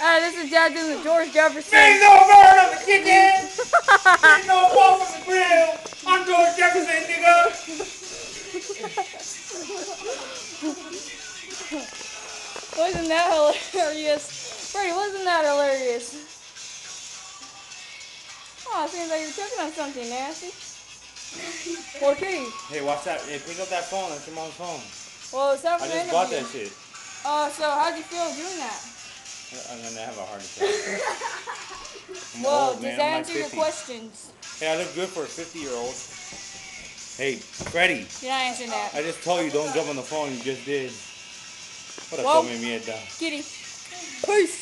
Alright, this is Dad doing the George Jefferson. Ain't no bird on the chicken. Ain't no wolf on the grill. I'm George Jefferson, nigga. Wasn't that hilarious? Brady, wasn't that hilarious? Oh, it seems like you're choking on something nasty. Well, kitty. Hey, watch that. Hey, pick up that phone. That's your mom's phone. Well, it's time I for the just bought that interview. shit. Uh, so how'd you feel doing that? I'm gonna have a heart attack. I'm Well, old, does man. that I'm like answer your questions? Hey, I look good for a 50 year old. Hey, Freddie, You're not answering that. I just told you don't jump on the phone. You just did. What a Well-. Kitty. Peace.